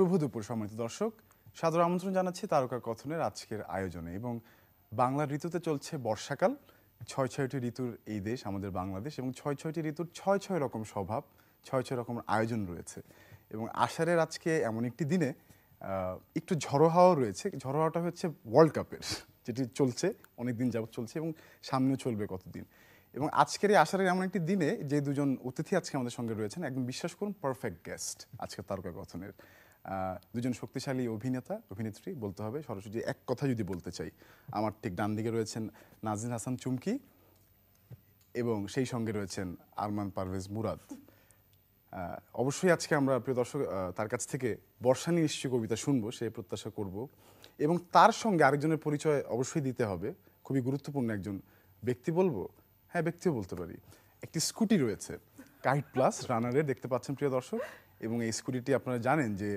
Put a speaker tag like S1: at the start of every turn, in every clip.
S1: শুভ দুপুর সম্মানিত দর্শক। সাদর আমন্ত্রণ জানাচ্ছি তারকা কথনের আজকের আয়োজনে এবং বাংলা ঋতুতে চলছে বর্ষাকাল। ছয় ছয়টি ঋতুর এই দেশ, আমাদের বাংলাদেশ এবং ছয় ছয়টি ঋতুর ছয় ছয় রকম স্বভাব, ছয় ছয় রকম আয়োজন রয়েছে। এবং আষাঢ়ের আজকে এমন একটি দিনে একটু ঝড়ো হাওয়া রয়েছে। ঝড়ো হাওয়াটা হচ্ছে ওয়ার্ল্ড কাপের যেটি চলছে অনেক দিন যাবৎ চলছে এবং সামনেও চলবে কতদিন। এবং আজকের এই আষাঢ়ের এমন একটি দিনে যে দুজন অতিথি আজকে আমাদের সঙ্গে রয়েছেন, একদম বিশ্বাস করুন পারফেক্ট গেস্ট আজকে তারকা কথনের। দুজন শক্তিশালী অভিনেতা, অভিনেত্রী বলতে হবে। সরাসরি এক কথা যদি বলতে চাই, আমার ঠিক ডান দিকে রয়েছেন নাজিন হাসান চুমকি এবং সেই সঙ্গে রয়েছেন আরমান পারভেজ মুরাদ। অবশ্যই আজকে আমরা, প্রিয় দর্শক তার কাছ থেকে বর্ষা নিয়ে নিশ্চয়ই কবিতা শুনব, সে প্রত্যাশা করব। এবং তার সঙ্গে আরেকজনের পরিচয় অবশ্যই দিতে হবে। খুবই গুরুত্বপূর্ণ একজন ব্যক্তি বলব। হ্যাঁ ব্যক্তিও বলতে পারি। একটি স্কুটি রয়েছে কাইট প্লাস রানারের দেখতে পাচ্ছেন, প্রিয় দর্শক। এবং এই স্কুটিটি আপনারা জানেন যে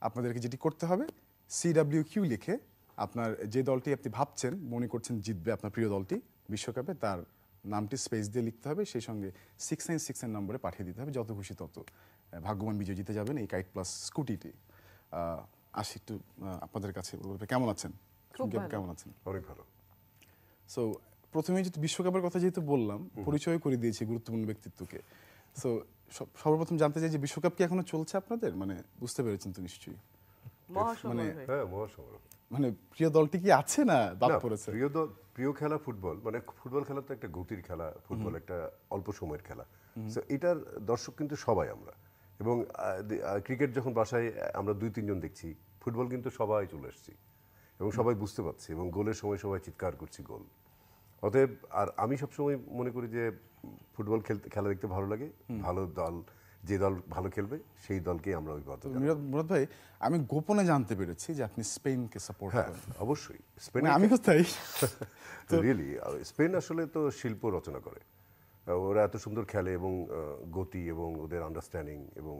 S1: আপনাদেরকে যেটি করতে হবে সিডাব্লিউ কিউ লিখে আপনার যে দলটি আপনি ভাবছেন মনে করছেন জিতবে আপনার প্রিয় দলটি বিশ্বকাপে তার নামটি স্পেস দিয়ে লিখতে হবে সেই সঙ্গে সিক্স নাইন সিক্স নাইন নম্বরে পাঠিয়ে দিতে হবে যত খুশি তত। ভাগ্যবান বিজয় জিতে যাবেন এই কাইট প্লাস স্কুটিটি। আহ, আসি একটু আপনাদের কাছে বলতে কেমন আছেন? কেমন আছেন?
S2: অনেক ভালো।
S1: সো প্রথমে যেহেতু বিশ্বকাপের কথা যেহেতু বললাম পরিচয় করে দিয়েছি গুরুত্বপূর্ণ ব্যক্তিত্বকে। সো সর্বপ্রথম জানতে চাই যে বিশ্বকাপ কি এখনও চলছে আপনাদের? মানে বুঝতে পেরেছেন তো নিশ্চয়ই। মানে-
S3: হ্যাঁ
S2: মহাসমারোহ।
S1: মানে প্রিয় দলটি কি আছে না বাদ পড়েছে?
S2: প্রিয় দল প্রিয় খেলা ফুটবল। মানে ফুটবল খেলা তো একটা গতির খেলা ফুটবল একটা অল্প সময়ের খেলা। So এটার দর্শক কিন্তু সবাই আমরা। এবং ক্রিকেট যখন বাসায় আমরা দুই তিনজন দেখছি ফুটবল কিন্তু সবাই চলে এসেছি এবং সবাই বুঝতে পারছি এবং গোলের সময় সবাই চিৎকার করছি গোল। অতএব আর আমি সবসময় মনে করি যে ফুটবল খেলতে খেলা দেখতে ভালো লাগে। ভালো দল যে দল ভালো খেলবে সেই দলকেই আমরা অভিবাদন
S1: তো মুরাদ ভাই আমি গোপনে জানতে পেরেছি যে আপনি স্পেনকে সাপোর্ট
S2: হ্যাঁ
S1: করেন।
S2: অবশ্যই।
S1: মানে
S2: স্পেনে
S1: আমি কোথায়
S2: রিয়েলি স্পেন আসলে তো শিল্প রচনা করে। ওরা এত সুন্দর খেলে এবং গতি এবং ওদের আন্ডারস্ট্যান্ডিং এবং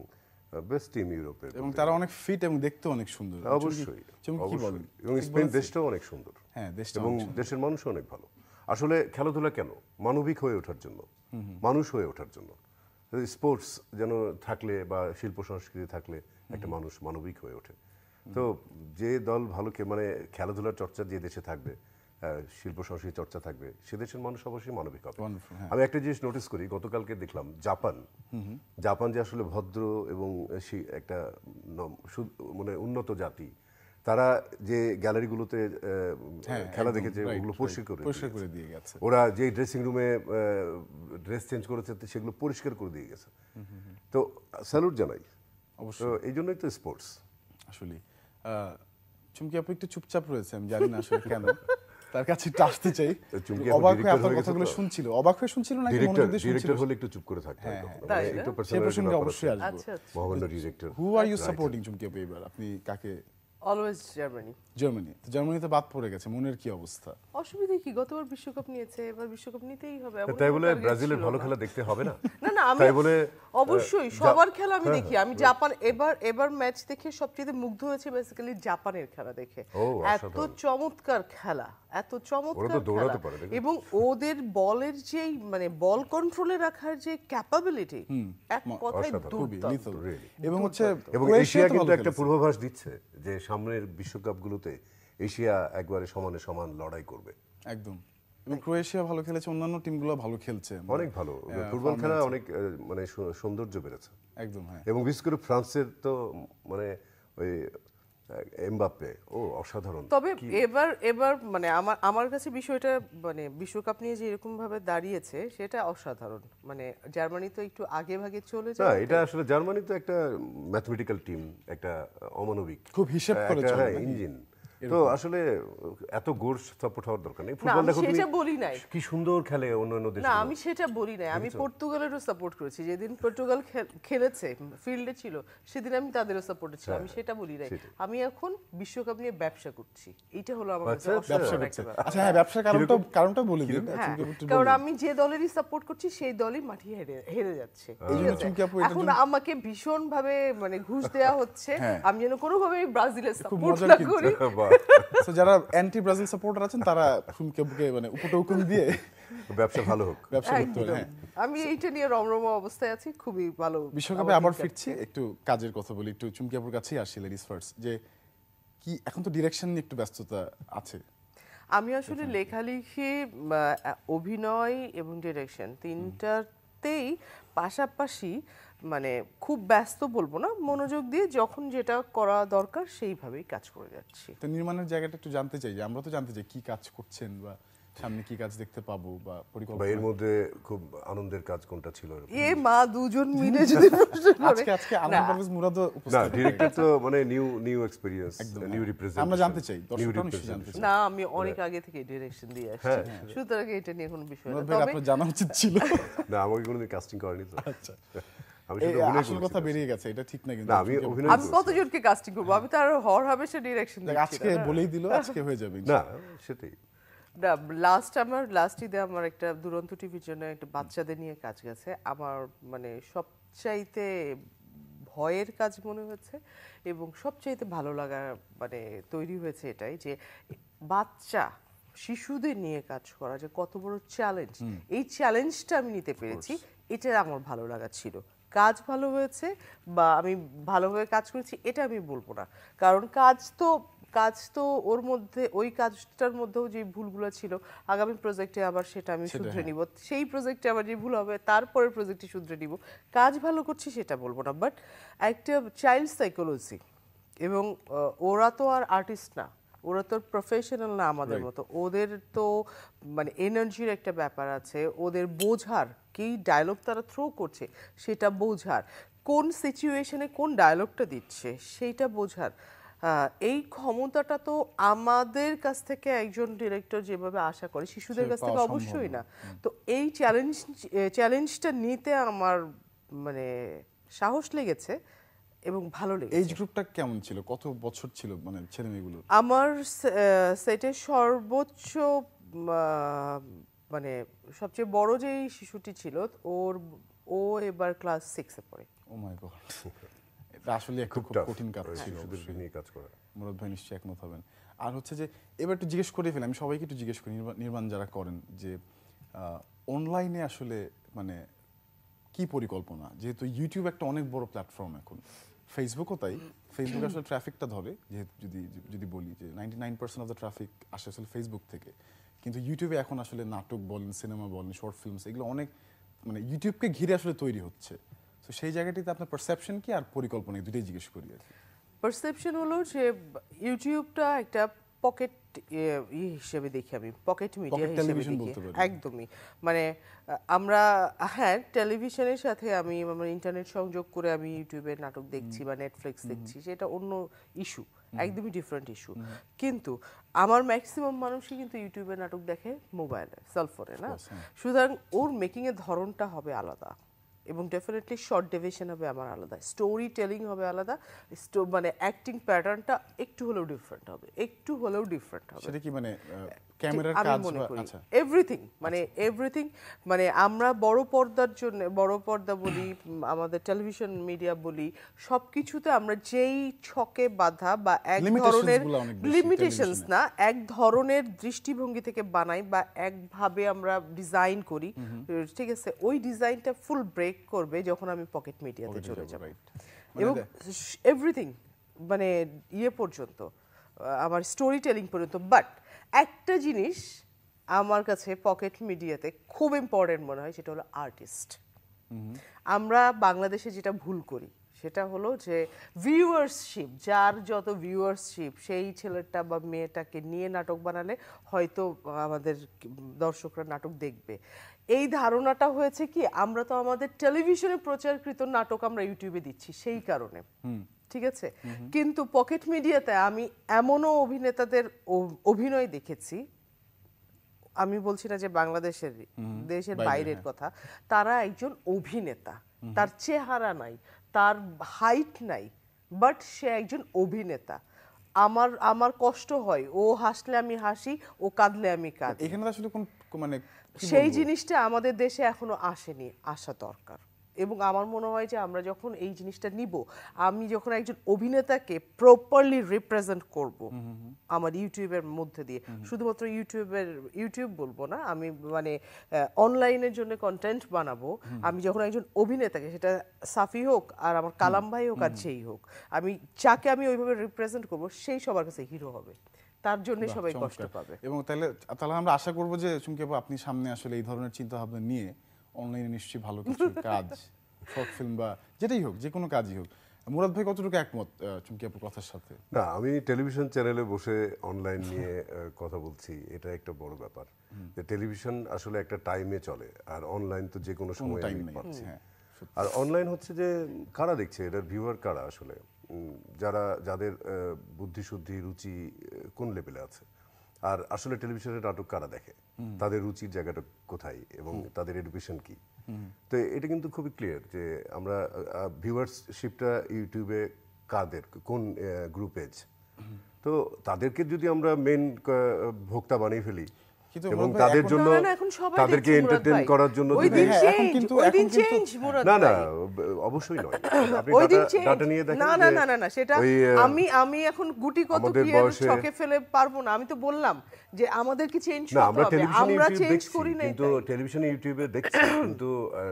S2: বেস্ট টিম ইউরোপের
S1: এবং তারা অনেক ফিট এবং দেখতে অনেক সুন্দর।
S2: অবশ্যই এবং স্পেন দেশটাও অনেক সুন্দর।
S1: হ্যাঁ দেশটা
S2: এবং দেশের মানুষও অনেক ভালো। আসলে খেলাধুলা কেন? মানবিক হয়ে ওঠার জন্য। মানুষ হয়ে ওঠার জন্য। স্পোর্টস যেন থাকলে বা শিল্প সংস্কৃতি থাকলে একটা মানুষ মানবিক হয়ে ওঠে। তো যে দল ভালো কে মানে খেলাধুলার চর্চা যে দেশে থাকবে শিল্প সংস্কৃতি চর্চা থাকবে সে দেশের মানুষ অবশ্যই মানবিক হবে।
S1: হ্যাঁ।
S2: আমি একটা জিনিস নোটিস করি গতকালকে দেখলাম জাপান। জাপান যে আসলে ভদ্র এবং একটা মানে উন্নত জাতি তারা যে গ্যালারিগুলোতে
S1: হ্যাঁ,
S2: খেলা দেখেছে ওগুলো পরিষ্কার করে
S1: পরিষ্কার করে দিয়ে গেছে।
S2: ওরা যে ড্রেসিং রুমে ড্রেস চেঞ্জ করেছে সেগুলো পরিষ্কার করে দিয়ে গেছে। তো স্যালুট জানাই।
S1: অবশ্যই।
S2: এই জন্যই তো স্পোর্টস
S1: আসলে চুমকি আপু একটু চুপচাপ রয়েছে আমি জানি না আসলে কেন। তার কাছে একটু আসতে চাই।
S2: চুমকি
S1: অবাক হয়ে আপনার কথাগুলো শুনছিল। অবাক হয়ে শুনছিল নাকি
S2: ডিরেক্টর
S1: মনোযোগ দিয়ে শুনছিল?
S2: ডিরেক্টর হলে একটু চুপ করে থাকতে হয়? একটু
S1: সে প্রসঙ্গে অবশ্যই। আসব।
S3: আচ্ছা আচ্ছা।
S2: মহামান্য director
S1: who are you supporting Chumki আপু এবার? আপনি কাকে
S3: অলওয়েজ জার্মানি
S1: জার্মানি তো জার্মানিতে বাদ পড়ে গেছে মনের কি অবস্থা?
S3: অসুবিধা কি? গতবার বিশ্বকাপ নিয়েছে এবার বিশ্বকাপ নিতেই হবে। এমন
S2: তাই বলে ব্রাজিলের ভালো খেলা দেখতে হবে না?
S3: না না আমি
S2: তাই বলে
S3: অবশ্যই সবার খেলা আমি
S2: হ্যাঁ,
S3: দেখি। আমি জাপান এবার এবার ম্যাচ দেখে সবচেয়ে মুগ্ধ হয়েছে বেসিক্যালি জাপানের খেলা দেখে। এত চমৎকার খেলা এত চমৎকার
S2: তো দৌড়াতে
S3: খেলা।
S2: পারে,
S3: এবং ওদের বলের যেই মানে বল কন্ট্রোলে রাখার যে ক্যাপাবিলিটি এক কথায় দুর্দান্ত।
S1: এবং হচ্ছে
S2: এবং এশিয়া কিন্তু একটা পূর্বাভাস দিচ্ছে। যে সামনের বিশ্বকাপগুলোতে এশিয়া একবারে সমানে সমান লড়াই করবে।
S1: একদম। এবং ক্রোয়েশিয়া ভালো খেলেছে অন্যান্য টিমগুলো ভালো খেলছে।
S2: অনেক ভালো। ফুটবল খেলা অনেক মানে সৌন্দর্য বেড়েছে।
S1: একদম হ্যাঁ।
S2: এবং বিশেষ করে ফ্রান্সের তো মানে ওই এমবাপ্পে ও অসাধারণ।
S3: তবে এবার এবার মানে আমার আমার কাছে বিষয়টা মানে বিশ্বকাপ নিয়ে যে এরকম ভাবে দাঁড়িয়েছে সেটা অসাধারণ। মানে জার্মানি তো একটু আগে ভাগে চলে
S2: না
S3: যায়
S2: এটা আসলে জার্মানি তো একটা ম্যাথমেটিক্যাল টিম একটা অমানবিক।
S1: খুব হিসাব করে চলে
S2: হ্যাঁ, ইঞ্জিন তো আসলে এত গোর সাপোর্ট হওয়ার দরকার নেই। ফুটবল
S3: আমি
S2: দেখো
S3: সেটা বলি নাই।
S2: কি সুন্দর খেলে অন্য অন্য দেশ
S3: না আমি সেটা বলি নাই। আমি পর্তুগালেরও সাপোর্ট করেছি। যেদিন পর্তুগাল খেলেছে ফিল্ডে ছিল সেদিন আমি তাদেরও সাপোর্টে ছিলাম। আমি সেটা বলি নাই। আমি এখন বিশ্বকাপ নিয়ে ব্যবসা করছি। এইটা হলো আমার কাছে
S2: আচ্ছা, আচ্ছা।
S1: ব্যবসা করছে। আচ্ছা হ্যাঁ ব্যবসার কারণটা কারণটা বলে দিন।
S3: হ্যাঁ কারণ আমি যে দলেরই সাপোর্ট করছি সেই দলই মাঠে হেরে হেরে যাচ্ছে। এখন আমাকে ভীষণ ভাবে মানে ঘুষ দেয়া হচ্ছে।
S1: হ্যাঁ।
S3: আমি যেন কোনোভাবে ব্রাজিলের সাপোর্ট না করি।
S1: তো যারা অ্যান্টি ব্রাজিল সাপোর্টার আছেন তারা হুমকে বুকে মানে উপটৌকুন দিয়ে
S2: ব্যবসা ভালো হোক।
S1: ব্যবসা করতে
S3: একদম।
S1: হ্যাঁ।
S3: আমি এইটা নিয়ে রমরম অবস্থায় আছি খুবই ভালো
S1: বিশ্বকাপে আবার ফিরছি একটু কাজের কথা বলি একটু চুমকিয়াপুর কাছেই আসি লেডিস ফার্স্ট যে কি এখন তো ডিরেকশন নিয়ে একটু ব্যস্ততা আছে।
S3: আমি আসলে লেখালেখি অভিনয় এবং ডিরেকশন তিনটাতেই পাশাপাশি মানে খুব ব্যস্ত বলব না মনোযোগ দিয়ে যখন যেটা করা দরকার সেইভাবেই কাজ করে যাচ্ছি।
S1: তো নির্মাণের জায়গাটা একটু জানতে চাই যে আমরা তো জানতে চাই কি কাজ করছেন বা সামনে কি কাজ দেখতে পাবো বা
S2: বা এর মধ্যে খুব আনন্দের কাজ কোনটা ছিল
S3: এ মা দুজন মিলে যদি
S1: আজকে আজকে আলম পারভেজ মুরাদও
S2: না ডিরেক্টর তো মানে নিউ নিউ এক্সপেরিয়েন্স নিউ
S1: হ্যাঁ।
S2: রিপ্রেজেন্টেশন
S1: আমরা জানতে চাই, দর্শকরা নিশ্চয়ই জানতে চায়।
S3: না আমি অনেক আগে থেকে ডিরেকশন দিয়ে আসছি। সুতরাং এটা নিয়ে কোনো বিষয় না। তবে
S1: আপনার জানা উচিত ছিল।
S2: না আমাকে কোনোদিন কাস্টিং করেনি তো।
S1: আচ্ছা।
S2: আমি
S1: এই
S2: শুধু অভিনয়
S1: আসল কথা বেরিয়ে গেছে এটা ঠিক না কিন্তু
S2: আমি অভিনয়
S3: আমি কতজনকে কাস্টিং করব? আমি তো আর হর হবে সে ডিরেকশন
S1: আজকে বলেই দিল আজকে হয়ে যাবে
S2: না সেটাই।
S3: লাস্ট আমার লাস্ট ঈদে আমার একটা দুরন্ত টিভির জন্য একটা বাচ্চাদের নিয়ে কাজ গেছে। আমার মানে সবচাইতে ভয়ের কাজ মনে হয়েছে এবং সবচাইতে ভালো লাগা মানে তৈরি হয়েছে এটাই যে বাচ্চা শিশুদের নিয়ে কাজ করা যে কত বড় চ্যালেঞ্জ এই চ্যালেঞ্জটা আমি নিতে পেরেছি এটা আমার ভালো লাগা ছিল। কাজ ভালো হয়েছে বা আমি ভালোভাবে কাজ করেছি এটা আমি বলব না। কারণ কাজ তো কাজ তো ওর মধ্যে ওই কাজটার মধ্যেও যে ভুলগুলো ছিল আগামী প্রজেক্টে আবার সেটা আমি শুধরে নিব। সেই প্রজেক্টে আবার যে ভুল হবে তারপরের প্রজেক্টে শুধরে নিব। কাজ ভালো করছি সেটা বলব না বাট একটা চাইল্ড সাইকোলজি এবং ওরা তো আর আর্টিস্ট না। ওরা তো প্রফেশনাল না আমাদের মতো। ওদের তো মানে এনার্জির একটা ব্যাপার আছে। ওদের বোঝার কি ডায়লগ তারা থ্রো করছে সেটা বোঝার। কোন সিচুয়েশনে কোন ডায়লগটা দিচ্ছে সেইটা বোঝার। এই ক্ষমতাটা তো আমাদের কাছ থেকে একজন ডিরেক্টর যেভাবে আশা করে শিশুদের কাছ থেকে অবশ্যই না। তো এই চ্যালেঞ্জ চ্যালেঞ্জটা নিতে আমার মানে সাহস লেগেছে। এবং ভালো লেগেছে।
S1: এইজ গ্রুপটা কেমন ছিল? কত বছর ছিল মানে ছেলে মেয়েগুলো
S3: আমার সেটের সর্বোচ্চ মানে সবচেয়ে বড় যেই শিশুটি ছিল ওর ও এবার ক্লাস সিক্সে পড়ে।
S1: ও মাই গড এটা আসলে
S2: খুব
S1: কঠিন কাজ ছিল
S2: নিয়ে কাজ করা।
S1: মুরাদ ভাই নিশ্চয়ই একমত হবেন। আর হচ্ছে যে এবার একটু জিজ্ঞেস করে ফেলি আমি সবাইকে একটু জিজ্ঞেস করি নির্মা- নির্মাণ যারা করেন যে অনলাইনে আসলে মানে কি পরিকল্পনা? যেহেতু ইউটিউব একটা অনেক বড় প্ল্যাটফর্ম এখন। ফেসবুকও তাই। ফেসবুক আসলে ট্রাফিকটা ধরে, যেহেতু যদি যদি বলি যে ninety nine percent of the traffic আসে আসলে ফেসবুক থেকে। কিন্তু ইউটিউবে এখন আসলে নাটক বলেন সিনেমা বলেন শর্ট ফিল্মস এগুলো অনেক মানে ইউটিউবকে ঘিরে আসলে তৈরি হচ্ছে। তো সেই জায়গাটিতে আপনার পারসেপশন কি আর পরিকল্পনা? দুটোই জিজ্ঞেস করি আর
S3: পারসেপশন হলো যে ইউটিউবটা একটা পকেট হিসেবে দেখি আমি পকেট মিডিয়া হিসেবে দেখি একদমই। মানে আমরা হ্যাঁ টেলিভিশনের সাথে আমি আমার ইন্টারনেট সংযোগ করে আমি ইউটিউবে নাটক দেখছি বা নেটফ্লিক্স দেখছি সেটা অন্য ইস্যু একদমই ডিফারেন্ট ইস্যু কিন্তু আমার ম্যাক্সিমাম মানুষই কিন্তু ইউটিউবে নাটক দেখে মোবাইলে সেলফোনে না?
S1: হ্যাঁ।
S3: সুতরাং ওর মেকিং এর ধরনটা হবে আলাদা। এবং ডেফিনেটলি শর্ট ডেভিশন হবে আমার আলাদা। স্টোরি টেলিং হবে আলাদা। মানে অ্যাক্টিং প্যাটার্নটা একটু হলেও ডিফারেন্ট হবে। একটু হলেও ডিফারেন্ট হবে।
S1: সেটা কি মানে ক্যামেরার কাজ
S3: মনে করি।
S1: আচ্ছা।
S3: এভরিথিং মানে এভরিথিং মানে আমরা বড় পর্দার জন্য বড় পর্দা বলি আমাদের টেলিভিশন মিডিয়া বলি সবকিছুতে আমরা যেই ছকে বাধা বা এক ধরনের লিমিটেশনস না এক ধরনের দৃষ্টিভঙ্গি থেকে বানাই বা একভাবে আমরা ডিজাইন করি। ঠিক আছে? ওই ডিজাইনটা ফুল ব্রেক করবে যখন আমি পকেট মিডিয়াতে চলে
S1: যাব।
S3: এবং
S1: মানে
S3: এভরিথিং মানে ইয়ে পর্যন্ত আমার স্টোরি টেলিং পর্যন্ত। বাট একটা জিনিস আমার কাছে পকেট মিডিয়াতে খুব ইম্পর্টেন্ট মনে হয় সেটা হলো আর্টিস্ট আমরা বাংলাদেশে যেটা ভুল করি সেটা হলো যে ভিউয়ারশিপ যার যত ভিউয়ারশিপ সেই ছেলেটা বা মেয়েটাকে নিয়ে নাটক বানালে হয়তো আমাদের দর্শকরা নাটক দেখবে। এই ধারণাটা হয়েছে কি আমরা তো আমাদের টেলিভিশনে প্রচারকৃত নাটক আমরা ইউটিউবে দিচ্ছি সেই কারণে। ঠিক আছে? কিন্তু পকেট মিডিয়াতে আমি এমনও অভিনেতাদের অভিনয় দেখেছি আমি বলছি না যে বাংলাদেশের দেশের বাইরের
S1: হ্যাঁ।
S3: কথা তারা একজন অভিনেতা তার চেহারা নাই তার হাইট নাই বাট সে একজন অভিনেতা। আমার আমার কষ্ট হয় ও হাসলে আমি হাসি ও কাঁদলে আমি কাঁদি।
S1: এখানে আসলে কোন মানে
S3: সেই জিনিসটা আমাদের দেশে এখনও আসেনি আসা দরকার। এবং আমার মনে হয় যে আমরা যখন এই জিনিসটা নিব আমি যখন একজন অভিনেতাকে প্রপারলি রিপ্রেজেন্ট করব আমার ইউটিউবের মধ্যে দিয়ে শুধুমাত্র ইউটিউবের ইউটিউব বলব না আমি মানে অনলাইনের জন্য কন্টেন্ট বানাবো আমি যখন একজন অভিনেতাকে সেটা সাফি হোক আর আমার কালাম ভাই হোক আর যেই হোক আমি যাকে আমি ওইভাবে রিপ্রেজেন্ট করব সেই সবার কাছে হিরো হবে। তার জন্য সবাই কষ্ট। পাবে।
S1: এবং তাহলে তাহলে আমরা আশা করব যে চুমকি আপু আপনি সামনে আসলে এই ধরনের চিন্তা ভাবনা নিয়ে অনলাইনে নিশ্চয়ই ভালো কিছু কাজ শর্ট ফিল্ম বা যেটাই হোক যে কোনো কাজই হোক। মুরাদ ভাই কতটুকু একমত চুমকি আপুর কথার সাথে?
S2: না আমি টেলিভিশন চ্যানেলে বসে অনলাইন নিয়ে কথা বলছি এটা একটা বড় ব্যাপার। যে টেলিভিশন আসলে একটা টাইমে চলে আর অনলাইন তো যে কোনো সময়
S1: টাইম
S2: আমি
S1: নেই।
S2: পাচ্ছি।
S1: হ্যাঁ
S2: আর অনলাইন হচ্ছে যে কারা দেখছে এটার ভিউয়ার কারা আসলে? যারা যাদের আহ, বুদ্ধি শুদ্ধি রুচি কোন লেভেলে আছে? আর আসলে টেলিভিশনের নাটক কারা দেখে? তাদের রুচির জায়গাটা কোথায় এবং তাদের এডুকেশন কি? তো এটা কিন্তু খুবই ক্লিয়ার যে আমরা ভিউয়ারশিপটা ইউটিউবে কাদের কোন গ্রুপেজ তো তাদেরকে যদি আমরা মেন ভোক্তা বানিয়ে ফেলি এবং তাদের জন্য তাদেরকে এন্টারটেইন করার জন্য
S1: হ্যাঁ, কিন্তু-
S3: দিন
S2: না না অবশ্যই নয়।
S3: ওই দিন
S2: ডাটা নিয়ে দেখেন
S3: না না না না সেটা আমি আমি এখন গুটি কত কি ছকে ফেলে পারব না। আমি তো বললাম যে আমাদেরকে চেঞ্জ
S2: না আমরা টেলিভিশন
S3: চেঞ্জ করি
S2: কিন্তু। টেলিভিশনে ইউটিউবে দেখছি কিন্তু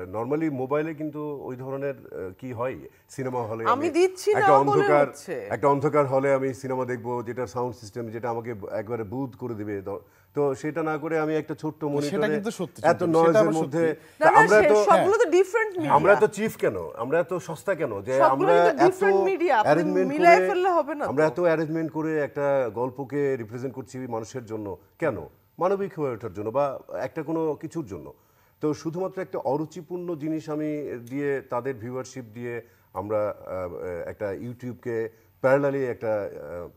S2: নরমালি মোবাইলে কিন্তু ওই ধরনের কি হয়? সিনেমা হলে
S3: আমি দিচ্ছি না
S2: একটা অন্ধকার একটা অন্ধকার হলে আমি সিনেমা দেখব যেটা সাউন্ড সিস্টেম যেটা আমাকে একবারে বুথ করে দিবে। তো সেটা না করে আমি একটা ছোট্ট মনিটরে
S1: কিন্তু
S2: এত নয়েজের মধ্যে তা আমরা তো
S3: সবগুলো তো ডিফারেন্ট
S2: আমরা এত চিফ কেন? আমরা এত সস্তা কেন? যে আমরা এত অ্যারেঞ্জমেন্ট
S3: মিলায়ে
S2: করে
S3: ফেললে হবে না
S2: আমরা এত অ্যারেঞ্জমেন্ট করে একটা গল্পকে রিপ্রেজেন্ট করছি মানুষের জন্য। কেন? মানবিক হয়ে ওঠার জন্য বা একটা কোনো কিছুর জন্য। তো শুধুমাত্র একটা অরুচিপূর্ণ জিনিস আমি দিয়ে তাদের ভিউয়ারশিপ দিয়ে আমরা একটা ইউটিউবকে প্যারালালি একটা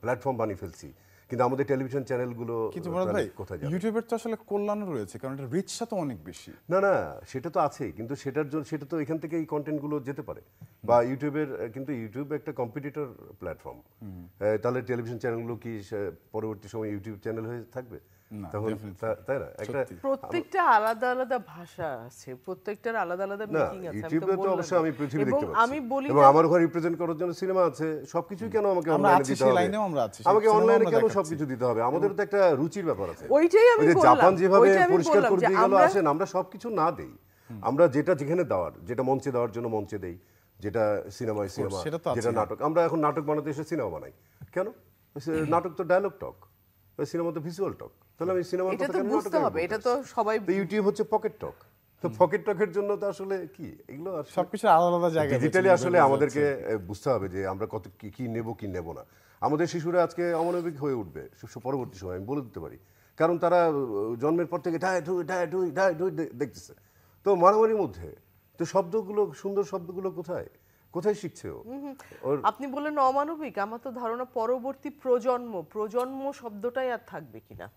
S2: প্ল্যাটফর্ম বানিয়ে ফেলছি। কিন্তু আমাদের টেলিভিশন চ্যানেলগুলো
S1: কিন্তু ভাই
S2: কোথায় যাবে?
S1: ইউটিউবের তো আসলে কল্যাণ রয়েছে কারণ এটা রিচটা তো অনেক বেশি।
S2: না না সেটা তো আছেই কিন্তু সেটার জন্য সেটা তো এখান থেকে এই কন্টেন্টগুলো যেতে পারে। বা ইউটিউবের কিন্তু ইউটিউব একটা কম্পিটিটর প্ল্যাটফর্ম তাহলে টেলিভিশন চ্যানেলগুলো কি পরবর্তী সময় ইউটিউব চ্যানেল হয়ে থাকবে? তখন তাই না? একটা
S3: প্রত্যেকটা আলাদা আলাদা ভাষা আছে প্রত্যেকটার আলাদা আলাদা মিনিং আছে
S2: ইউটিউবে তো অবশ্যই আমি পৃথিবী দেখতে পাচ্ছি।
S3: আমি বলি
S2: এবং আমার ঘর রিপ্রেজেন্ট করার জন্য সিনেমা আছে সবকিছুই কেন আমাকে অনলাইনে দিতে হবে?
S1: লাইনেও আমরা আছি,
S2: আমাকে অনলাইনে কেন সবকিছু দিতে হবে? আমাদের তো একটা রুচির ব্যাপার আছে।
S3: ওইটাই আমি বললাম,
S2: জাপান যেভাবে পরিষ্কার করে দিয়ে গেল
S3: আমরা-
S2: আসেন আমরা সবকিছু না দেই। আমরা যেটা যেখানে দেওয়ার যেটা মঞ্চে দেওয়ার জন্য মঞ্চে দেই যেটা সিনেমায় সিনেমা
S1: সেটা
S2: যেটা নাটক। আমরা এখন নাটক বানাতে এসে সিনেমা বানাই। কেন? নাটক তো ডায়লগ টক সিনেমা তো ভিজুয়াল টক তাহলে আমি সিনেমার
S3: এটা তো বুঝতে হবে এটা তো সবাই
S2: ইউটিউব হচ্ছে পকেট টক তো পকেট টকের জন্য তো আসলে কি? এগুলো
S1: সবকিছু আলাদা আলাদা জায়গায়
S2: ডিজিটালি আসলে আমাদেরকে বুঝতে হবে যে আমরা কত কি কি নেব কি নেব না। আমাদের শিশুরা আজকে অমানবিক হয়ে উঠবে পরবর্তী সময় আমি বলে দিতে পারি। কারণ তারা জন্মের পর থেকে ডায় ঢুই ডায় ঢুই ডায় ঢুই দেখতেছে। তো মারামারির মধ্যে তো শব্দগুলো সুন্দর শব্দগুলো কোথায়? কোথায় শিখছে ও?
S3: আপনি বললেন অমানবিক আমার তো ধারণা পরবর্তী প্রজন্ম প্রজন্ম শব্দটাই আর থাকবে কিনা?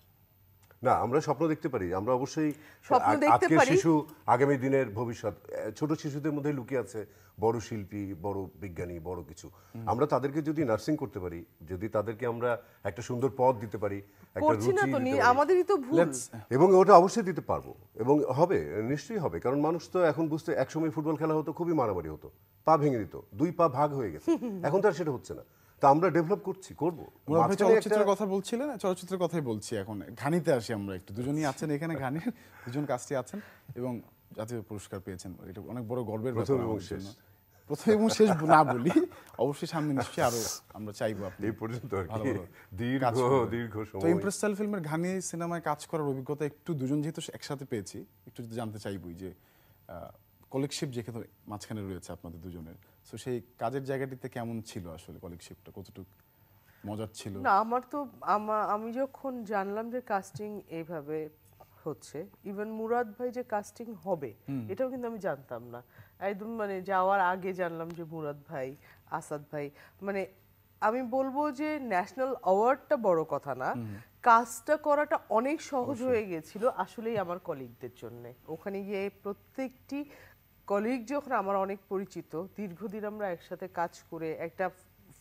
S2: না আমরা স্বপ্ন দেখতে পারি আমরা অবশ্যই
S3: স্বপ্ন দেখতে
S2: আজকের
S3: পারি।
S2: শিশু আগামী দিনের ভবিষ্যৎ ছোট শিশুদের মধ্যে লুকিয়ে আছে বড় শিল্পী বড় বিজ্ঞানী বড় কিছু। আমরা তাদেরকে যদি নার্সিং করতে পারি যদি তাদেরকে আমরা একটা সুন্দর পথ দিতে পারি
S3: করছি না তো নি- আমাদেরই তো ভুল।
S2: এবং ওটা অবশ্যই দিতে পারব। এবং হবে নিশ্চয়ই হবে। কারণ মানুষ তো এখন বুঝতে একসময় ফুটবল খেলা হতো খুবই মারামারি হতো। পা ভেঙে দিত দুই পা ভাগ হয়ে গেছে। এখন তো আর সেটা হচ্ছে না। তা আমরা ডেভেলপ করছি করব।
S1: চলচ্চিত্রের কথা বলছিলেন চলচ্চিত্রের কথাই বলছি এখন। ঘানিতে আসি আমরা একটু দুজনই আছেন এখানে ঘানির দুজন কাস্টে আছেন এবং জাতীয় পুরস্কার পেয়েছেন। এটা অনেক বড় গর্বের ব্যাপার প্রথম এবং শেষ না বলি অবশ্যই সামনে নিশ্চয়ই আরও আমরা চাইব আপনি।
S2: এই পর্যন্ত আর কি।
S1: ভালো
S2: দীর্ঘ
S1: কাজ
S2: দীর্ঘ
S1: তো
S2: সময়।
S1: ইমপ্রেস স্টাইল ফিল্মের ঘানি সিনেমায় কাজ করার অভিজ্ঞতা একটু দুজন যেহেতু একসাথে পেয়েছি একটু যদি জানতে চাইবই যে কলিগশিপ যেখানে মাঝখানে রয়েছে আপনাদের দুজনের। তো সেই কাজের জায়গাটিতে কেমন ছিল আসলে কলিগশিপটা কতটুকু মজার ছিল?
S3: না আমার তো আমি যখন জানলাম যে কাস্টিং এইভাবে হচ্ছে ইভেন মুরাদ ভাই যে কাস্টিং হবে এটাও কিন্তু আমি জানতাম না। একদম মানে যাওয়ার আগে জানলাম যে মুরাদ ভাই আসাদ ভাই মানে আমি বলব যে ন্যাশনাল অ্যাওয়ার্ডটা বড় কথা না কাজটা করাটা অনেক সহজ হয়ে গেছিল আসলেই আমার কলিগদের জন্য। ওখানে গিয়ে প্রত্যেকটি কলিগ যখন আমার অনেক পরিচিত দীর্ঘদিন আমরা একসাথে কাজ করে একটা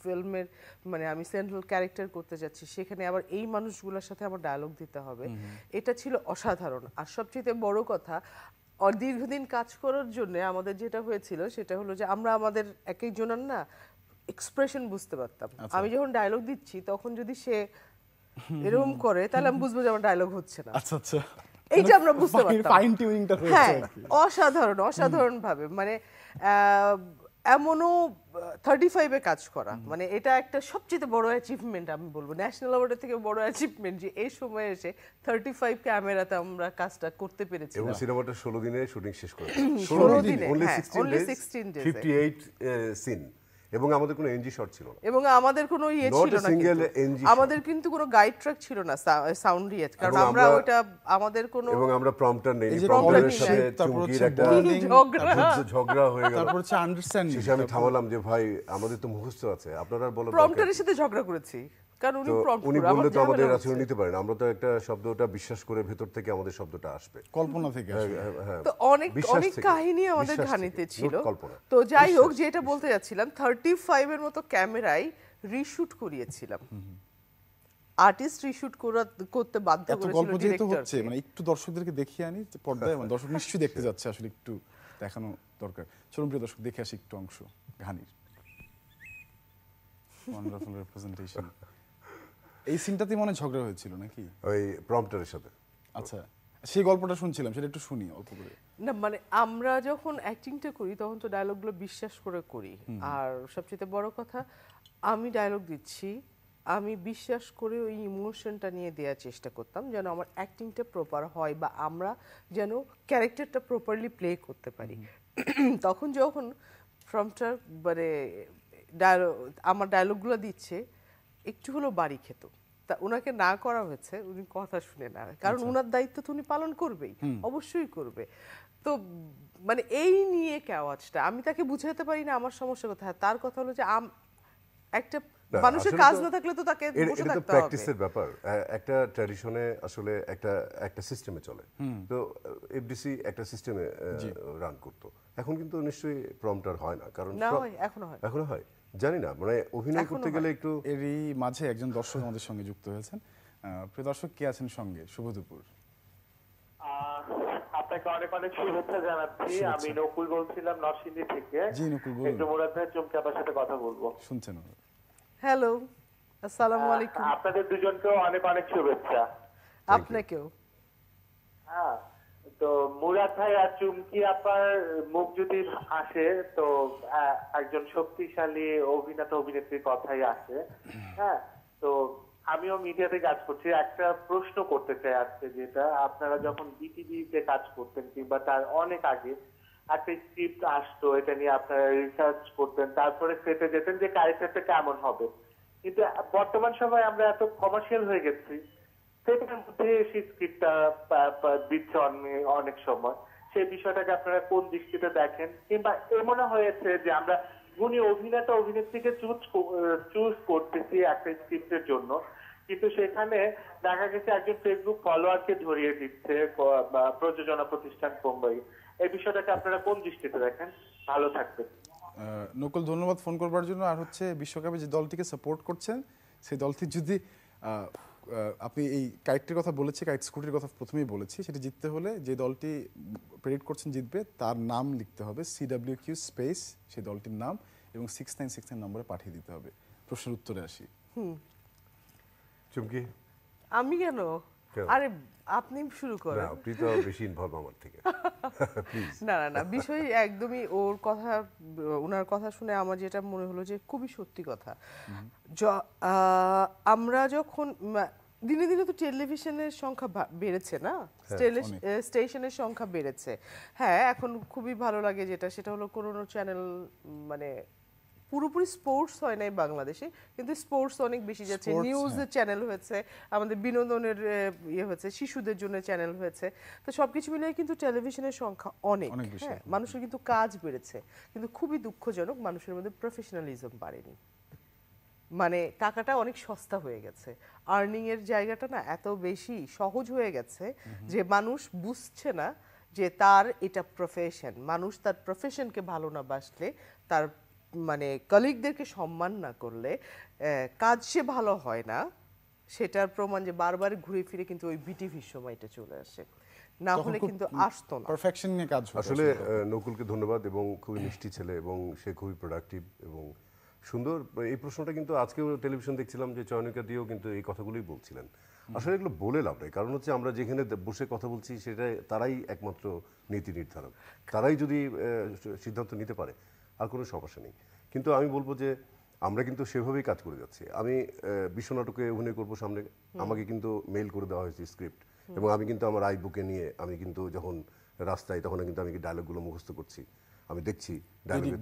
S3: ফিল্মের মানে আমি সেন্ট্রাল ক্যারেক্টার করতে যাচ্ছি সেখানে আবার এই মানুষগুলোর সাথে আমার ডায়লগ দিতে হবে। এটা ছিল অসাধারণ। আর সবচেয়ে বড় কথা দীর্ঘদিন কাজ করার জন্য আমাদের যেটা হয়েছিল সেটা হলো যে আমরা আমাদের এক একজনের না এক্সপ্রেশন বুঝতে পারতাম। আমি যখন ডায়লগ দিচ্ছি তখন যদি সে এরকম করে তাহলে আমি বুঝব যে আমার ডায়লগ হচ্ছে না।
S1: আচ্ছা আচ্ছা।
S3: এইটা আমরা বুঝতে পারতাম।
S1: ফাইন টিউনিংটা
S3: হ্যাঁ অসাধারণ অসাধারণ ভাবে মানে এমনও থার্টি ফাইভে কাজ করা। মানে এটা একটা সবচেয়ে বড় অ্যাচিভমেন্ট আমি বলব। ন্যাশনাল অ্যাওয়ার্ডের থেকে বড় অ্যাচিভমেন্ট যে এই সময় এসে থার্টি ফাইভ ক্যামেরাতে আমরা কাজটা করতে পেরেছি।
S2: এবং সিনেমাটা ষোলো দিনে শুটিং শেষ করে
S3: ষোলো দিনে,
S2: অনলি সিক্সটিন ডেজ
S3: 16 days এ।
S2: ফিফটি এইট সিন এবং আমাদের কোনো এনজি শট ছিল না।
S3: এবং আমাদের কোনো ইয়ে ছিল না কিন্তু।
S2: NG
S3: আমাদের কিন্তু কোনো গাইড ট্র্যাক ছিল না সাউন্ড ইয়ে কারণ আমরা ওটা আমাদের কোনো
S2: এবং আমরা প্রম্পটার নেই প্রম্পটারের সাথে
S1: তারপর হচ্ছে
S2: একটা
S3: ঝগড়া।
S2: হয়ে গেল।
S1: তারপর হচ্ছে আন্ডারস্ট্যান্ডিং
S2: আমি থামালাম যে ভাই আমাদের তো মুখস্থ আছে আপনারা দরকার
S3: প্রম্পটারের সাথে ঝগড়া করেছি। কারণ উনি
S2: উনি বললে তো আমাদের আচরণ নিতে পারেন। আমরা তো একটা শব্দটা বিশ্বাস করে ভেতর থেকে আমাদের শব্দটা আসবে।
S1: কল্পনা থেকে আসলে।
S2: হ্যাঁ, হ্যাঁ।
S3: তো অনেক অনেক কাহিনী আমাদের ঘানিতে ছিল। তো যাই হোক যেটা বলতে যাচ্ছিলাম থার্টি ফাইভ মতো ক্যামেরায় রিশুট করিয়েছিলাম। আর্টিস্ট রিশুট করতে বাধ্য করেছিল
S1: গল্প যেহেতু হচ্ছে মানে একটু দর্শকদেরকে দেখিয়ে আনি যে পর্দায় মানে দর্শক নিশ্চয়ই দেখতে যাচ্ছে আসলে একটু দেখানো দরকার। চলুন প্রিয় দর্শক দেখে আসি একটু অংশ ঘানির রিপ্রেজেন্টেশন এই সিনটাতে মনে হয় ঝগড়া হয়েছিল নাকি?
S2: ওই প্রম্পটারের সাথে।
S1: আচ্ছা সেই গল্পটা শুনছিলাম সেটা একটু শুনি অল্প করে।
S3: না মানে আমরা যখন অ্যাক্টিংটা করি তখন তো ডায়লগগুলো বিশ্বাস করে করি। আর সবচেয়ে বড় কথা আমি ডায়লগ দিচ্ছি আমি বিশ্বাস করে ওই ইমোশনটা নিয়ে দেওয়ার চেষ্টা করতাম যেন আমার অ্যাক্টিংটা প্রপার হয় বা আমরা যেন ক্যারেক্টারটা প্রপারলি প্লে করতে পারি। তখন যখন ফ্রমটার মানে ডায়লগ আমার ডায়লগগুলো দিচ্ছে একটু হলেও বাড়ি খেত। তা ওনাকে না করা হয়েছে উনি কথা শুনে না। কারণ ওনার দায়িত্ব তো উনি পালন করবেই অবশ্যই করবে। তো মানে এই নিয়ে কেওয়াজটা আমি তাকে বুঝাতে পারি না আমার সমস্যা কোথায়। তার কথা হলো যে আম একটা মানুষের কাজ না থাকলে তো তাকে বসে থাকতে হবে।
S2: প্র্যাকটিসের ব্যাপার। একটা ট্র্যাডিশনে আসলে একটা একটা সিস্টেমে চলে। তো এফডিসি একটা সিস্টেমে রান করতো। এখন কিন্তু নিশ্চয়ই প্রম্পটার হয় না। কারণ
S3: না হয় এখনও হয়।
S2: এখনও হয়? জানি না মানে অভিনয় করতে গেলে একটু
S1: এরই মাঝে একজন দর্শক আমাদের সঙ্গে যুক্ত হয়েছেন। প্রিয় দর্শক কে আছেন সঙ্গে? শুভ দুপুর।
S4: আপনাকে অনেক অনেক শুভেচ্ছা জানাচ্ছি। আমি নকুল বলছিলাম নরসিংদী থেকে।
S1: জি, নকুল, বলুন।
S4: একটু মুরাদ ভাই চমকে আপনার সাথে কথা বলব।
S1: শুনছেন?
S3: হ্যালো আসসালামু আলাইকুম।
S4: আপনাদের দুজনকেও অনেক অনেক শুভেচ্ছা।
S3: আপনাকেও।
S4: হ্যাঁ। তো মুরাদ ভাই আর চুমকি আপার মুখ যদি আসে, তো একজন শক্তিশালী অভিনেতা, অভিনেত্রীর কথাই আসে। হ্যাঁ তো আমিও মিডিয়াতে কাজ করছি। একটা প্রশ্ন করতে চাই আজকে যেটা, আপনারা যখন বিটিভিতে কাজ করতেন কিংবা তার অনেক আগে একটা স্ক্রিপ্ট আসতো, এটা নিয়ে আপনারা রিসার্চ করতেন, তারপরে সেটে যেতেন যে ক্যারেক্টারটা কেমন হবে। কিন্তু বর্তমান সময় আমরা এত কমার্শিয়াল হয়ে গেছি সেটার মধ্যে স্ক্রিপ্টটা দিচ্ছে অনেক সময়। সেই বিষয়টাকে আপনারা কোন দৃষ্টিতে দেখেন? কিংবা এমনও হয়েছে যে আমরা গুণী অভিনেতা, অভিনেত্রীকে চুজ চুজ করতেছি একটা স্ক্রিপ্টের জন্য। কিন্তু সেখানে দেখা গেছে একজন ফেসবুক ফলোয়ারকে ধরিয়ে দিচ্ছে প্রযোজনা প্রতিষ্ঠান মুম্বাই এই বিষয়টাকে আপনারা কোন দৃষ্টিতে দেখেন? ভালো থাকবেন।
S1: নকুল, ধন্যবাদ ফোন করবার জন্য। আর হচ্ছে বিশ্বকাপে যে দলটিকে সাপোর্ট করছেন, সেই দলটি যদি আপনি এই কাইটটির কথা বলেছি কাইট স্কুটির কথা প্রথমেই বলেছি। সেটা জিততে হলে যে দলটি প্রেডিক্ট করছেন জিতবে তার নাম লিখতে হবে সিডাব্লিউ কিউ স্পেস সেই দলটির নাম এবং সিক্স নাইন সিক্স নাইন নম্বরে পাঠিয়ে দিতে হবে। প্রশ্নের উত্তরে আসি।
S2: চুমকি?
S3: আমি কেন? আরে আপনি শুরু
S2: না
S3: করেন।
S2: আপনি তো বেশি ইনভলভ আমার থেকে। প্লিজ
S3: না না না বিষয় একদমই ওর কথা ওনার কথা শুনে আমার যেটা মনে হলো যে খুবই সত্যি কথা। য- আমরা যখন দিনে দিনে তো টেলিভিশনের সংখ্যা বেড়েছে না?
S1: অনেক।
S3: স্টেশনের সংখ্যা বেড়েছে। হ্যাঁ এখন খুবই ভালো লাগে যেটা সেটা হলো কোনো চ্যানেল মানে পুরোপুরি স্পোর্টস হয় নাই বাংলাদেশে কিন্তু স্পোর্টস অনেক বেশি যাচ্ছে। নিউজ চ্যানেল হয়েছে আমাদের বিনোদনের ইয়ে হয়েছে শিশুদের জন্য চ্যানেল হয়েছে। তো সবকিছু মিলিয়ে কিন্তু টেলিভিশনের সংখ্যা অনেক
S1: অনেক
S3: হ্যাঁ। মানুষের কিন্তু কাজ বেড়েছে কিন্তু খুবই দুঃখজনক মানুষের মধ্যে প্রফেশনালিজম বাড়েনি। মানে টাকাটা অনেক সস্তা হয়ে গেছে। আর্নিং এর জায়গাটা না এত বেশি সহজ হয়ে গেছে যে মানুষ বুঝছে না যে তার এটা প্রফেশন মানুষ তার প্রফেশনকে ভালো না বাসলে তার মানে কলিগদেরকে সম্মান না করলে আহ, কাজ সে ভালো হয় না। সেটার প্রমাণ যে বারবার ঘুরে ফিরে কিন্তু ওই বিটিভির সময়টা চলে আসে। না হলে কিন্তু আসতো না।
S1: পারফেকশন নিয়ে কাজ হতো
S2: আসলে নকুলকে ধন্যবাদ এবং খুবই মিষ্টি ছেলে এবং সে খুবই প্রোডাক্টিভ এবং সুন্দর এই প্রশ্নটা কিন্তু আজকেও টেলিভিশন দেখছিলাম যে চয়নিকা দিয়েও কিন্তু এই কথাগুলোই বলছিলেন। আসলে এগুলো বলে লাভ নেই কারণ হচ্ছে আমরা যেখানে বসে কথা বলছি সেটা তারাই একমাত্র নীতি নির্ধারক। তারাই যদি সিদ্ধান্ত নিতে পারে আর কোনো সমস্যা নেই। কিন্তু আমি বলব যে আমরা কিন্তু সেভাবেই কাজ করে যাচ্ছি। আমি বিশ্ব নাটকে অভিনয় করব সামনে আমাকে কিন্তু মেইল করে দেওয়া হয়েছে স্ক্রিপ্ট। এবং আমি কিন্তু আমার আই বুকে নিয়ে আমি কিন্তু যখন রাস্তায় তখন কিন্তু আমি ডায়লগগুলো মুখস্থ করছি। আমি দেখছি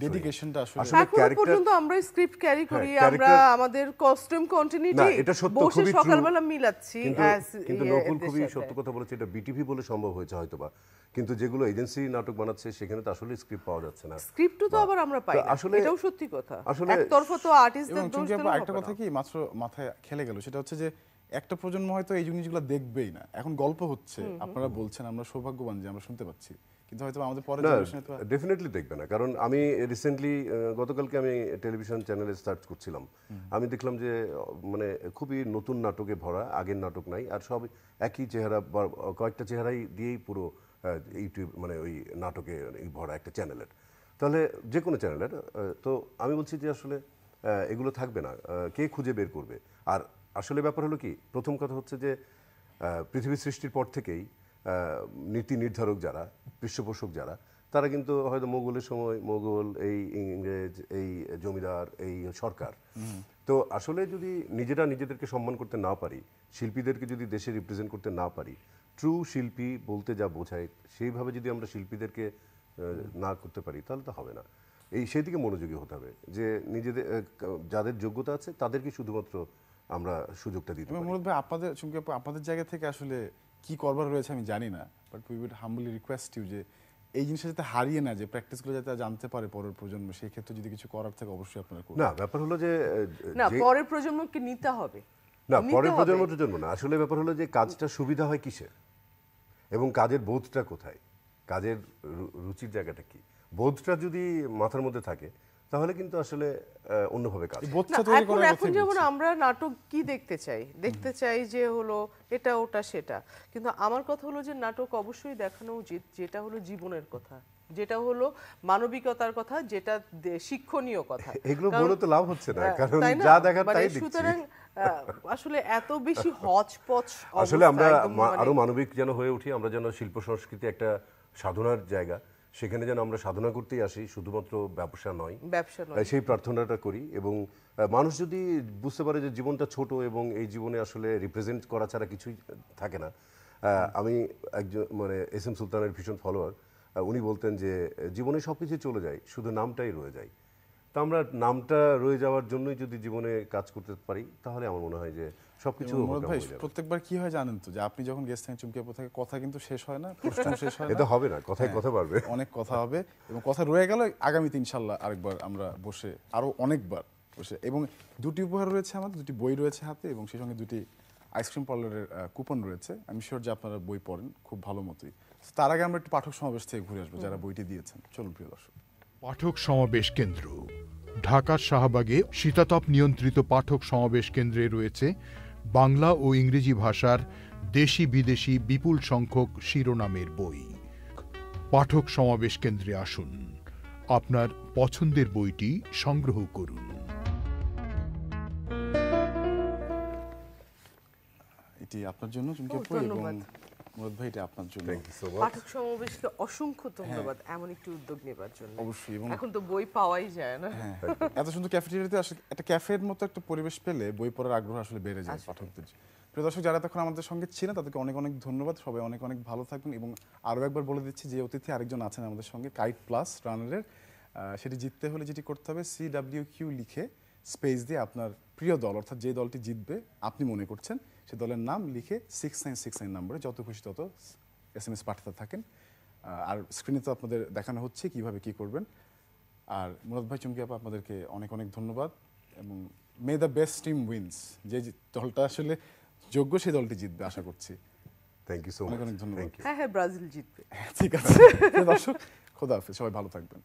S1: ডেডিকেশনটা আসলে
S2: আসলে
S3: এখনও
S2: character-
S3: পর্যন্ত আমরা স্ক্রিপ্ট ক্যারি করি
S2: হ্যাঁ,
S3: আমরা আমাদের কস্টিউম কন্টিনিউটি
S2: এটা সত্য খুবই
S3: সকালবেলা মিলাচ্ছি
S2: কিন্তু
S3: as
S2: কিন্তু
S3: ইয়ে,
S2: নকুল খুবই সত্য কথা বলেছে এটা বিটিভি বলে সম্ভব হয়েছে হয়তোবা। কিন্তু যেগুলো এজেন্সি নাটক বানাচ্ছে সেখানে তো আসলে স্ক্রিপ্ট পাওয়া যাচ্ছে না।
S3: তো আবার আমরা পাই
S2: তো আসলে-
S3: এটাও সত্যি কথা।
S2: আসলে-
S3: একতরফা তো আর্টিস্টদের দোষ
S1: চুমকি আপু
S3: দিলেও
S1: একটা কথা কি মাত্র মাথায় খেলে গেল সেটা হচ্ছে যে একটা প্রজন্ম হয়তো এই জিনিসগুলো দেখবেই না। এখন গল্প হচ্ছে আপনারা বলছেন আমরা সৌভাগ্যবান যে আমরা শুনতে পাচ্ছি। কিন্তু হয়তো আমাদের তো
S2: ডেফিনেটলি দেখবে না। কারণ আমি রিসেন্টলি গতকালকে আমি টেলিভিশন চ্যানেলে সার্চ করছিলাম। আমি দেখলাম যে মানে খুবই নতুন নাটকে ভরা আগের নাটক নাই আর সব একই চেহারা কয়েকটা চেহারাই দিয়েই পুরো ইউটিউব মানে ওই নাটকে ভরা একটা চ্যানেলের তাহলে যে কোনো চ্যানেলের তো আমি বলছি যে আসলে এগুলো থাকবে না। কে খুঁজে বের করবে? আর আসলে ব্যাপার হলো কি প্রথম কথা হচ্ছে যে পৃথিবী সৃষ্টির পর থেকেই নীতি নির্ধারক যারা পৃষ্ঠপোষক যারা তারা কিন্তু হয়তো মোগলের সময় মোগল এই ইংরেজ এই জমিদার এই সরকার। তো আসলে যদি নিজেরা নিজেদেরকে সম্মান করতে না পারি শিল্পীদেরকে যদি দেশে রিপ্রেজেন্ট করতে না পারি ট্রু শিল্পী বলতে যা বোঝায় সেইভাবে যদি আমরা শিল্পীদেরকে না করতে পারি তাহলে তো হবে না। এই সেই দিকে মনোযোগী হতে হবে যে নিজেদের যাদের যোগ্যতা আছে তাদেরকে শুধুমাত্র আমরা সুযোগটা দিতে পারি।
S1: আপনাদের আপনাদের জায়গা থেকে আসলে কি করবার রয়েছে আমি জানি না but we would humbly request you যে এই জিনিসটা যাতে হারিয়ে না যে প্র্যাকটিসগুলো যাতে জানতে পারে পরের প্রজন্ম সেই ক্ষেত্রে যদি কিছু করার থাকে অবশ্যই আপনারা করুন
S2: না ব্যাপার হলো যে
S3: না পরের প্রজন্মকে নিতে হবে।
S2: না পরের
S3: হবে।
S2: প্রজন্ম প্রজন্ম না। আসলে ব্যাপার হলো যে কাজটা সুবিধা হয় কিসের? এবং কাজের বোধটা কোথায়? কাজের রুচির জায়গাটা কি? বোধটা যদি মাথার মধ্যে থাকে তাহলে কিন্তু আসলে অন্যভাবে কাজ
S3: এখন এখন যেমন আমরা নাটক কি দেখতে চাই? দেখতে চাই যে হলো এটা ওটা সেটা। কিন্তু আমার কথা হলো যে নাটক অবশ্যই দেখানো উচিত যেটা হলো জীবনের কথা। যেটা হলো মানবিকতার কথা যেটা শিক্ষণীয় কথা।
S2: এগুলো বলে তো লাভ হচ্ছে না কারণ যা দেখার
S3: মানে
S2: তাই দেখছি।
S3: সুতরাং আহ, আসলে এত বেশি হচপচ
S2: আসলে আমরা
S3: মানে-
S2: আরও মানবিক যেন হয়ে উঠি আমরা যেন শিল্প সংস্কৃতি একটা সাধনার জায়গা। সেখানে যেন আমরা সাধনা করতেই আসি শুধুমাত্র ব্যবসা নয়।
S3: ব্যবসা নয়।
S2: সেই প্রার্থনাটা করি এবং মানুষ যদি বুঝতে পারে যে জীবনটা ছোট এবং এই জীবনে আসলে রিপ্রেজেন্ট করা ছাড়া কিছুই থাকে না আমি একজন মানে এস এম সুলতানের ভীষণ ফলোয়ার উনি বলতেন যে জীবনে সব কিছু চলে যায় শুধু নামটাই রয়ে যায়। তো আমরা নামটা রয়ে যাওয়ার জন্যই যদি জীবনে কাজ করতে পারি তাহলে আমার মনে হয় যে সবকিছু
S1: ভাই প্রত্যেকবার কি হয় জানেন তো? যে আপনি যখন গেস্ট থাকেন চুমকি থাকে কথা কিন্তু শেষ হয় না প্রশ্ন শেষ হয়
S2: এটা হবে না কথায়
S1: হ্যাঁ,
S2: কথা বাড়বে।
S1: অনেক কথা হবে এবং কথা রয়ে গেল আগামীতে ইনশাল্লাহ আরেকবার আমরা বসে আরও অনেকবার বসে। এবং দুটি উপহার রয়েছে আমাদের দুটি বই রয়েছে হাতে এবং সেই সঙ্গে দুটি আইসক্রিম পার্লারের কুপন রয়েছে। আমি শিওর যে আপনারা বই পড়েন খুব ভালো মতোই। তার আগে আমরা একটু পাঠক সমাবেশ থেকে ঘুরে আসব যারা বইটি দিয়েছেন। চলুন প্রিয় দর্শক।
S5: পাঠক সমাবেশ কেন্দ্র। ঢাকার শাহবাগে শীতাতপ নিয়ন্ত্রিত পাঠক সমাবেশ কেন্দ্রে রয়েছে বাংলা ও ইংরেজি ভাষার দেশি বিদেশি বিপুল সংখ্যক শিরোনামের বই। পাঠক সমাবেশ কেন্দ্রে আসুন। আপনার পছন্দের বইটি সংগ্রহ করুন।
S1: এটি আপনার জন্য এবং। মুরাদ ভাই এটা আপনার জন্য।
S2: থ্যাংক ইউ সো মাচ
S3: পাঠক সমাবেশকে অসংখ্য ধন্যবাদ এমন একটি উদ্যোগ নেবার জন্য।
S1: অবশ্যই এবং
S3: এখন তো বই পাওয়াই যায় না।
S1: হ্যাঁ এত সুন্দর ক্যাফেটেরিয়াতে আসলে একটা ক্যাফের মতো একটা পরিবেশ পেলে বই পড়ার আগ্রহ আসলে বেড়ে যায় পাঠকদের প্রিয় দর্শক যারা তখন আমাদের সঙ্গে ছিলেন তাদেরকে অনেক অনেক ধন্যবাদ। সবাই অনেক অনেক ভালো থাকবেন এবং আরও একবার বলে দিচ্ছি যে অতিথি আরেকজন আছেন আমাদের সঙ্গে কাইট প্লাস রানারের সেটি জিততে হলে যেটি করতে হবে সি ডাব্লিউ কিউ লিখে স্পেস দিয়ে আপনার প্রিয় দল অর্থাৎ যে দলটি জিতবে আপনি মনে করছেন সে দলের নাম লিখে সিক্স নাইন সিক্স নাইন নম্বরে যত খুশি তত এস এম এস পাঠাতে থাকেন। আর স্ক্রিনে তো আপনাদের দেখানো হচ্ছে কীভাবে কি করবেন। আর মুরাদ ভাই চুমকি আপা আপনাদেরকে অনেক অনেক ধন্যবাদ এবং may the best team wins যে দলটা আসলে যোগ্য সেই দলটি জিতবে আশা করছি।
S2: থ্যাংক ইউ সো
S1: অনেক
S2: মাচ
S1: অনেক
S2: অনেক ধন্যবাদ
S3: হ্যাঁ হ্যাঁ ব্রাজিল জিতবে।
S1: ঠিক আছে। দর্শক খোদা হাফেজ সবাই ভালো থাকবেন।